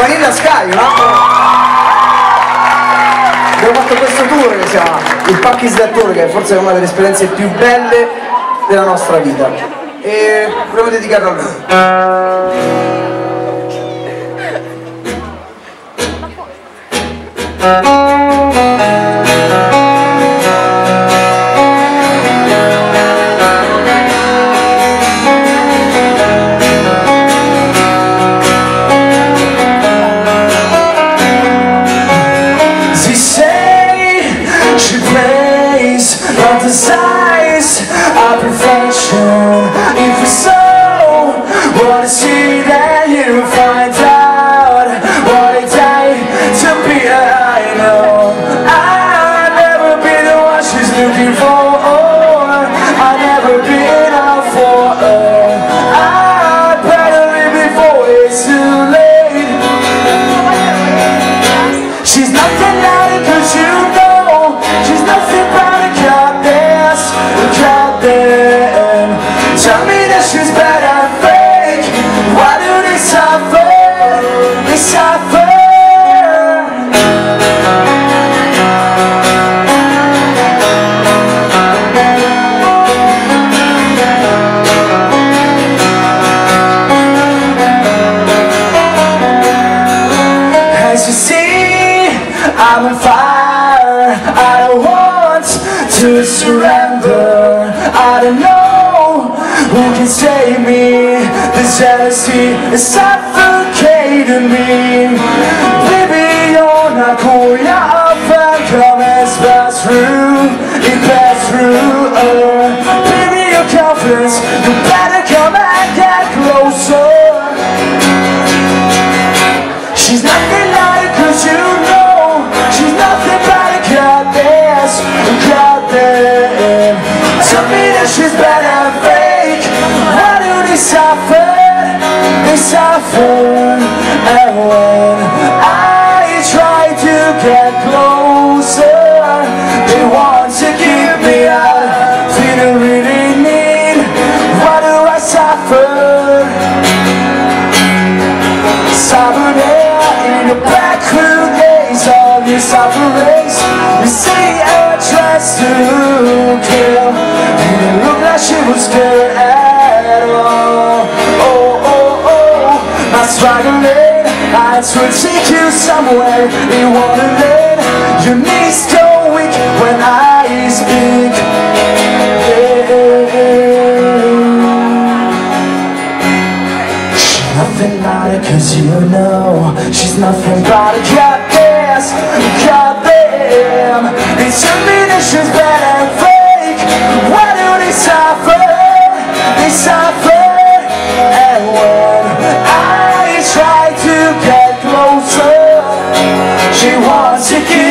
Vanilla Sky, un altro... Abbiamo fatto questo tour che si chiama il Packis del Tour, che forse è una delle esperienze più belle della nostra vita. E volevo dedicarlo a lui. Plays on the size of perfection. If so wanna see that you find out what it takes to be a I know. I'll never be the one she's looking for. I'll never be enough for her. I better leave before it's too late. She's nothing you see, I'm on fire. I don't want to surrender. I don't know who can save me. The jealousy is suffocating me. Baby, you're not cool. You're come as pass through. It pass through. Uh, baby, your confidence. You better come and get closer. She's nothing suffer And when I try to get closer They want to keep me out. Feeling really need? Why do I suffer? Saturday in the back room days of your sufferings. You say Eyes will take you somewhere wanna live Your knees go weak when I speak She's nothing like cause you know She's nothing but a goddess Goddamn They tell me that she's bad she wants to kiss.